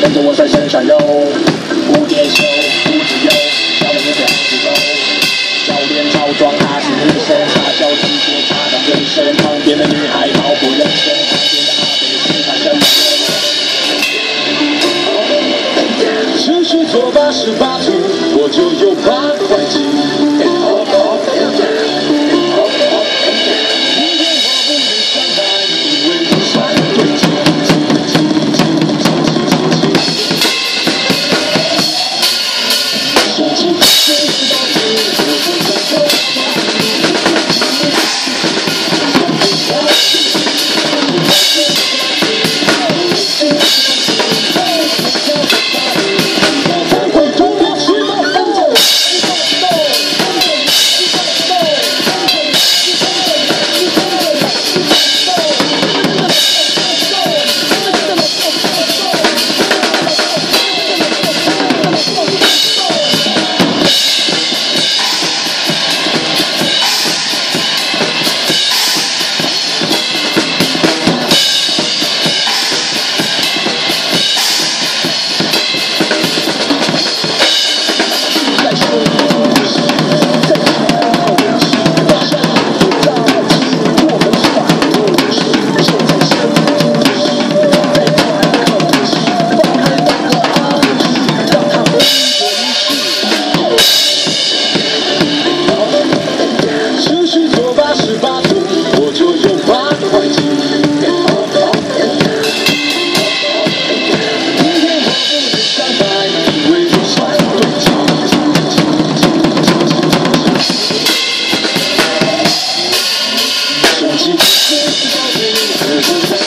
跟着我甩身上肉，蝴蝶袖，不自由，小脸也这样子走。教练超装，他是女神，她叫直接他的人生。旁边的女孩包括人生，旁边的阿北是他什么人？持续做八十八组，我就有。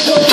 Let's go.